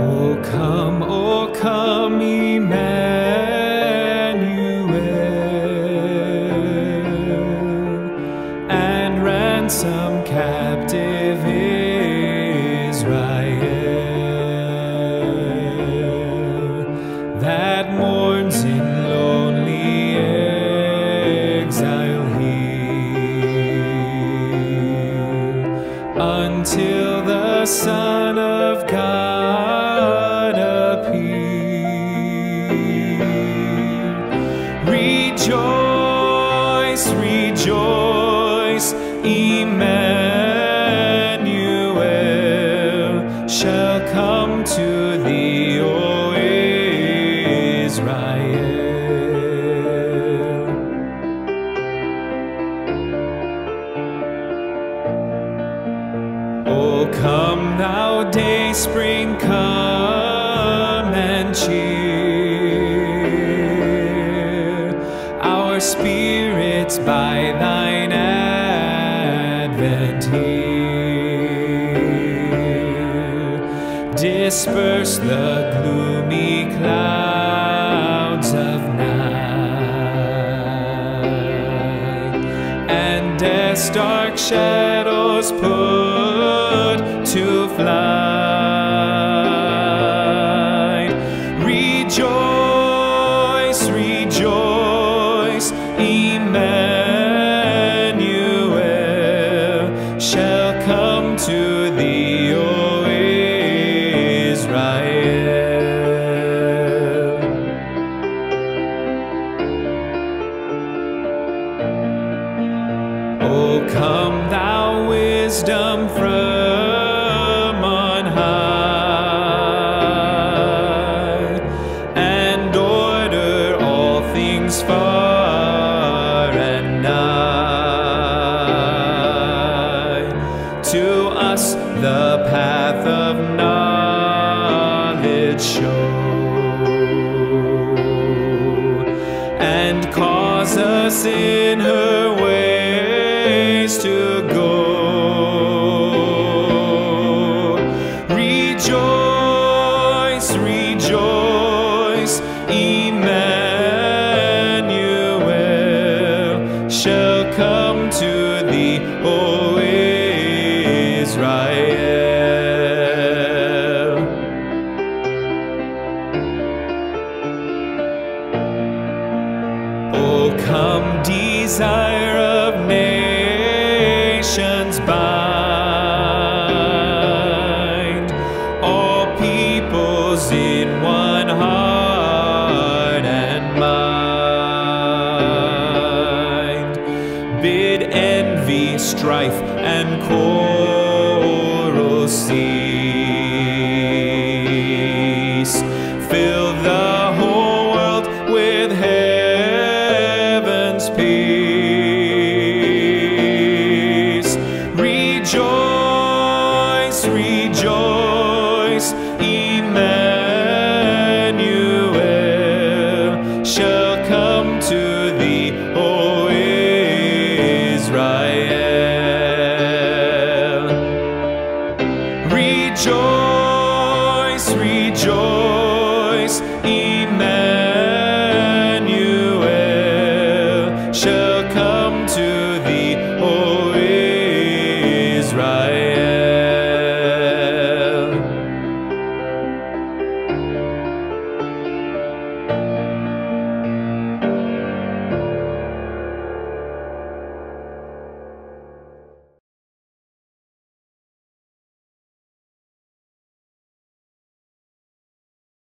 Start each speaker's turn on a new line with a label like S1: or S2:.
S1: O come, O come, Emmanuel, and ransom captive Israel that mourns in lonely exile here until the Son of God appear. Rejoice, rejoice, Emmanuel shall come to thou day spring, come and cheer our spirits by thine advent here. Disperse the gloomy clouds of night and death's dark shadows put to flight. Rejoice, rejoice, Emmanuel shall come to thee, O Israel. O come thou wisdom from far and nigh. To us the path of knowledge show and cause us in her ways to go. Rejoice, rejoice, come to thee, O Israel. O oh, come, desire of nations, strife, and quarrel cease. Fill the whole world with heaven's peace. Rejoice, rejoice, rejoice, Emmanuel shall come.